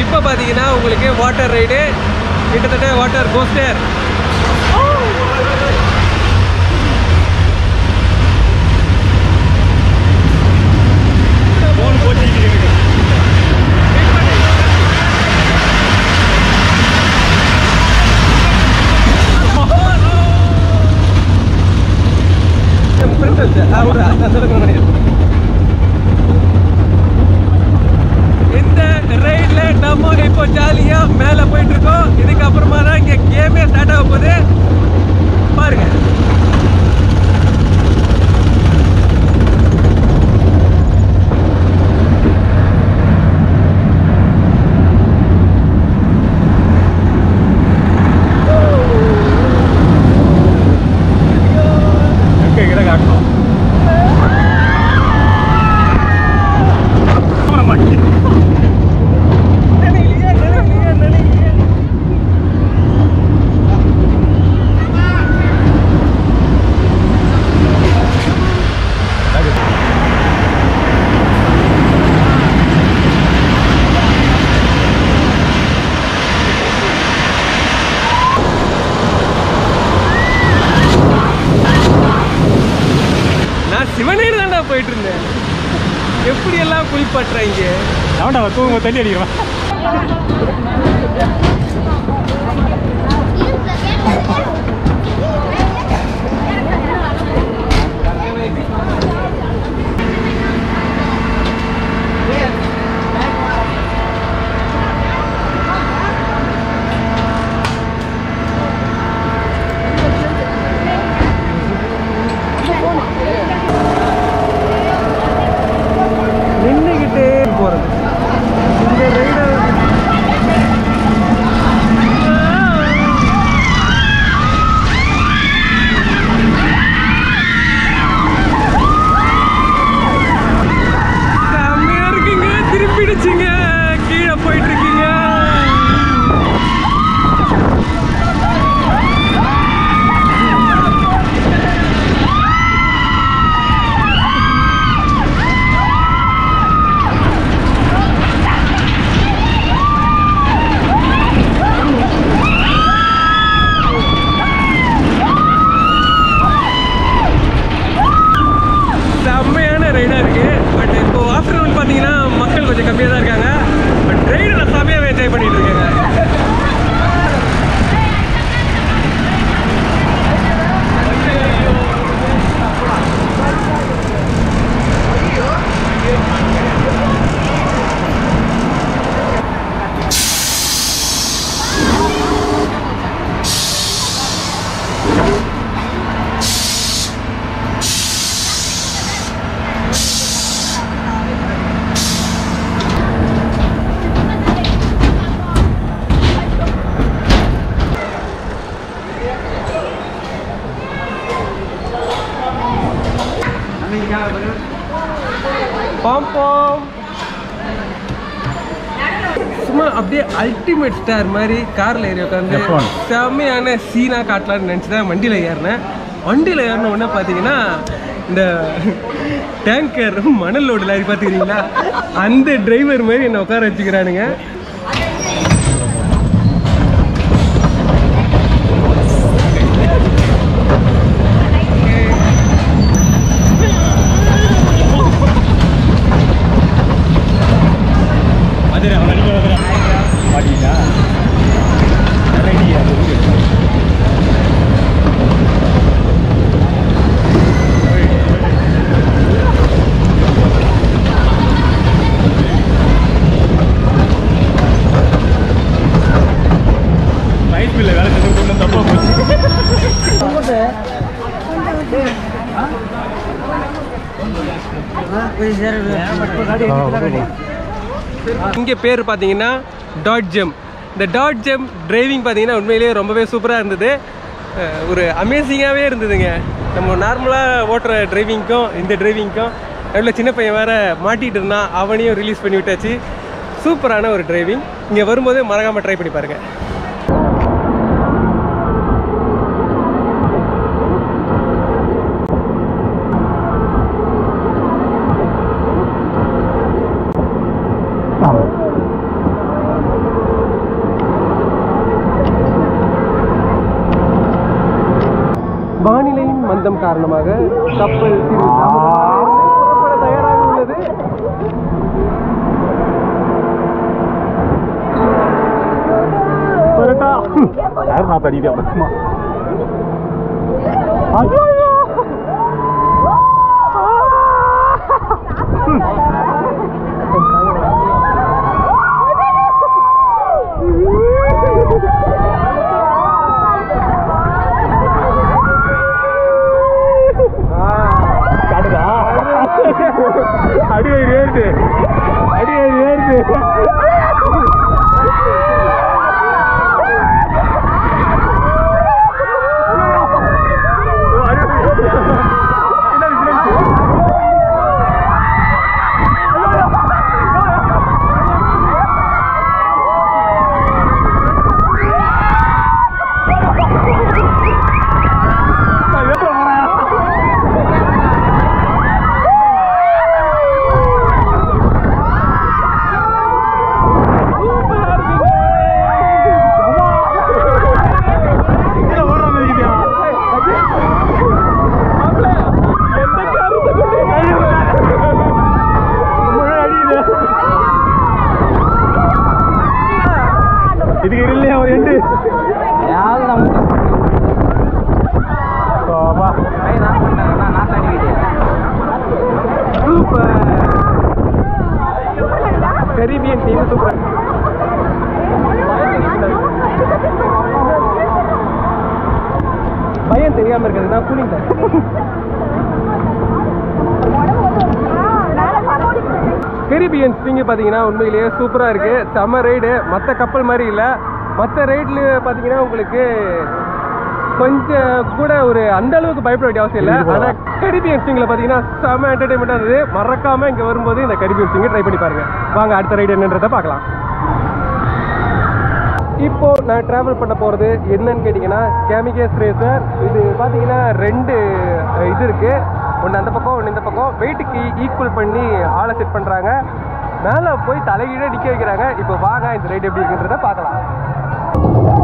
இப்போ பார்த்தீங்கன்னா உங்களுக்கு வாட்டர் ரைடு கிட்டத்தட்ட வாட்டர் கோஸ்டர் 跟我在这里吧。பாம் பாம். சும்மா அப்படியே அல்டிமேட் ஸ்டார் மாதிரி கார்ல ஏறி உட்காந்து F1. செம்மையான சீனா காட்டலாம்னு நினச்சி தான் வண்டியில் ஏறினேன். வண்டியில் ஏறின உடனே பார்த்தீங்கன்னா இந்த டேங்கர் மணல் லோடு லாரி பார்த்துக்கிறீங்களா அந்த டிரைவர் மாதிரி என்னை உட்கார வச்சுக்கிறானுங்க. இங்கே பேர் பார்த்தீங்கன்னா டாட் ஜெம் இந்த டாட் ஜெம் டிரைவிங் பார்த்தீங்கன்னா உண்மையிலேயே ரொம்பவே சூப்பராக இருந்தது. ஒரு அமேசிங்காகவே இருந்ததுங்க. நம்ம நார்மலாக ஓட்டுற டிரைவிங்க்கும் இந்த டிரைவிங்க்கும் நடுவில் சின்ன பையன் வேற மாட்டிகிட்டு இருந்தான். அவனையும் ரிலீஸ் பண்ணி விட்டாச்சு. சூப்பரான ஒரு டிரைவிங் இங்கே வரும்போது மறக்காமல் ட்ரை பண்ணி பாருங்கள் కప్పలు కూడా తయారాయి ఉండేది పరటా నా తడి అయ్యో அடி வயிறு பார்த்தீங்கன்னா உண்மையிலேயே சூப்பராக இருக்குது செம்ம ரைடு மற்ற கப்பல் மாதிரி இல்லை. மற்ற ரைடில் பார்த்தீங்கன்னா உங்களுக்கு கொஞ்சம் கூட ஒரு அந்த அளவுக்கு பயப்பட வேண்டிய அவசியம் இல்லை. ஆனால் கரிபியன் ஸ்விங்கில் பார்த்தீங்கன்னா செம்ம என்டர்டைன்மெண்ட்டாக இருந்தது. மறக்காமல் இங்கே வரும்போது இந்த கரிபியன் ஸ்விங்கை ட்ரை பண்ணி பாருங்க. வாங்க அடுத்த ரைடு என்னன்றதை பார்க்கலாம். இப்போ நான் டிராவல் பண்ண போகிறது என்னன்னு கேட்டிங்கன்னா கேமிகேஸ் ரேசர் இது பார்த்தீங்கன்னா ரெண்டு இது இருக்குது ஒன்று அந்த பக்கம் ஒன்று இந்த பக்கம். வெயிட்டுக்கு ஈக்குவல் பண்ணி ஆளை செட் பண்ணுறாங்க மேலே போய் தலைகீழே நிற்க வைக்கிறாங்க. இப்போ வாங்க இந்த ரைடு எப்படி இருக்குன்றத பார்க்கலாம்.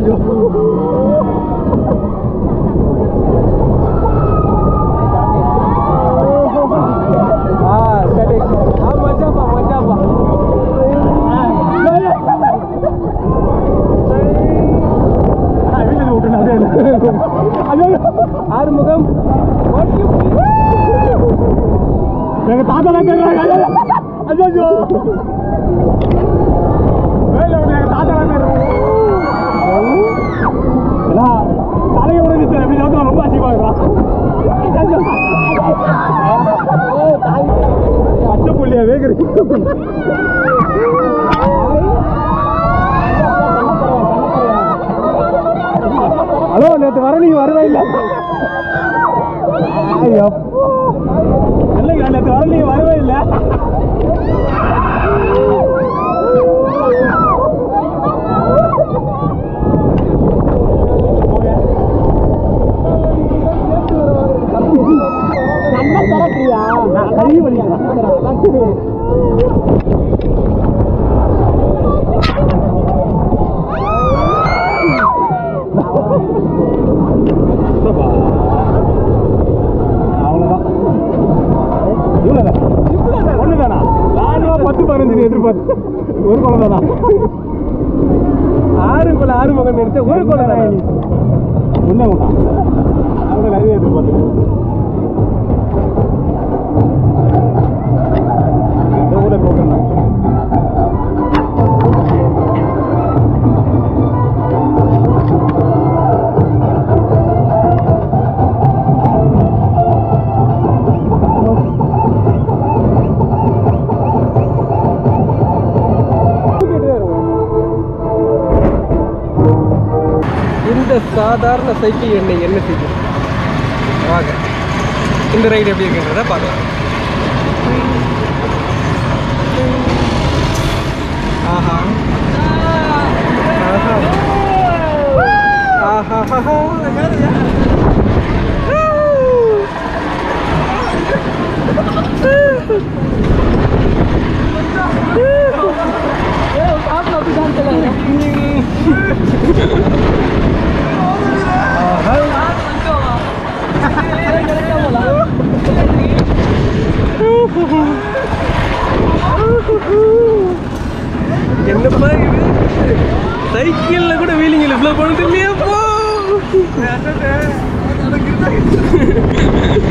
años. பத்து எதிர்பார்த்து. ஒரு குழந்தை தானா? ஆறுக்குள்ள ஆறுமுகம் நினைச்ச ஒரு குழந்தை தானே? ஒன்றே ஒன்றா அவங்க நிறைய எதிர்பார்த்து சாதாரண சைக்கிள் எண்ணெய் என்ன செய்யும்? வாங்க. இந்த ரைடு எப்படி இருக்குன்றத பார்க்கலாம். ஆஹா. ஆஹா. ஆஹா. ஆஹா. 예뻐. 안 돼. 나는 괜찮겠어.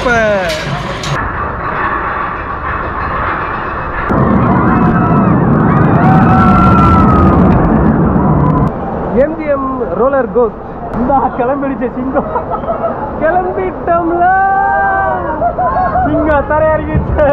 சூப்பர் எம்ஜிஎம் ரோலர் கோஸ் இந்த கிளம்பிடுச்சு சிங்கம் கிளம்பிட்டோம்ல சிங்கம் தரையறிக்கிச்சு